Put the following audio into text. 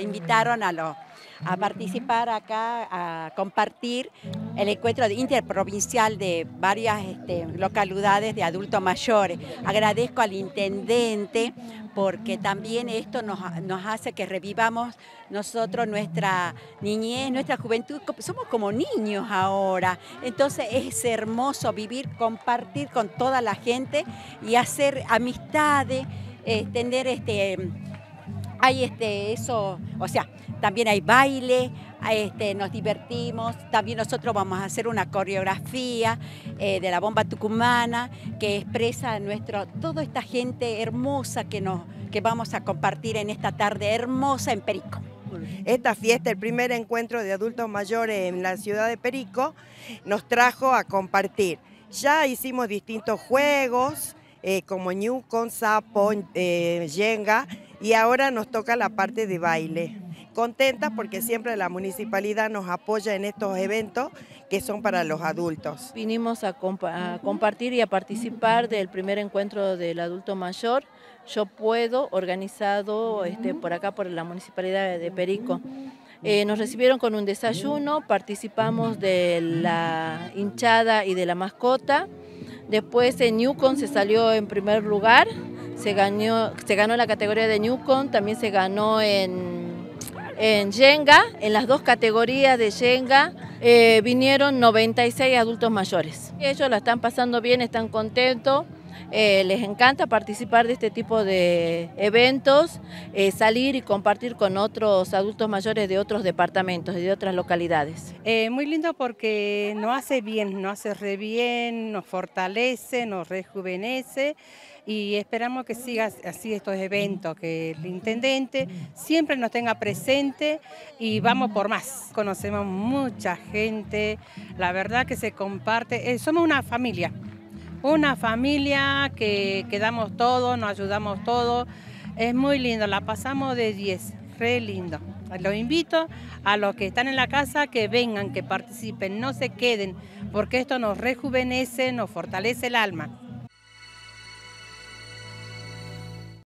invitaron a los a participar acá, a compartir el encuentro interprovincial de varias este, localidades de adultos mayores. Agradezco al intendente porque también esto nos, nos hace que revivamos nosotros nuestra niñez, nuestra juventud. Somos como niños ahora. Entonces es hermoso vivir, compartir con toda la gente y hacer amistades, eh, tener este hay este, eso, o sea, también hay baile, este, nos divertimos, también nosotros vamos a hacer una coreografía eh, de la bomba tucumana que expresa nuestro, toda esta gente hermosa que, nos, que vamos a compartir en esta tarde hermosa en Perico. Esta fiesta, el primer encuentro de adultos mayores en la ciudad de Perico, nos trajo a compartir. Ya hicimos distintos juegos, eh, como Con Sapo, eh, Yenga, y ahora nos toca la parte de baile. Contenta porque siempre la municipalidad nos apoya en estos eventos que son para los adultos. Vinimos a, compartir y a participar del primer encuentro del adulto mayor. Yo puedo, organizado este, por acá por la municipalidad de Perico. Eh, nos recibieron con un desayuno, participamos de la hinchada y de la mascota. Después en Newcon se salió en primer lugar se ganó, se ganó la categoría de Newcon, también se ganó en, en Yenga, en las dos categorías de Yenga eh, vinieron 96 adultos mayores. Ellos la están pasando bien, están contentos. Eh, les encanta participar de este tipo de eventos, eh, salir y compartir con otros adultos mayores de otros departamentos y de otras localidades. muy lindo porque nos hace bien, nos hace re bien, nos fortalece, nos rejuvenece y esperamos que siga así estos eventos, que el intendente siempre nos tenga presente y vamos por más. Conocemos mucha gente, la verdad que se comparte, eh, somos una familia, una familia que, quedamos todos, nos ayudamos todos, es muy lindo, la pasamos de 10, re lindo. Los invito a los que están en la casa que vengan, que participen, no se queden, porque esto nos rejuvenece, nos fortalece el alma.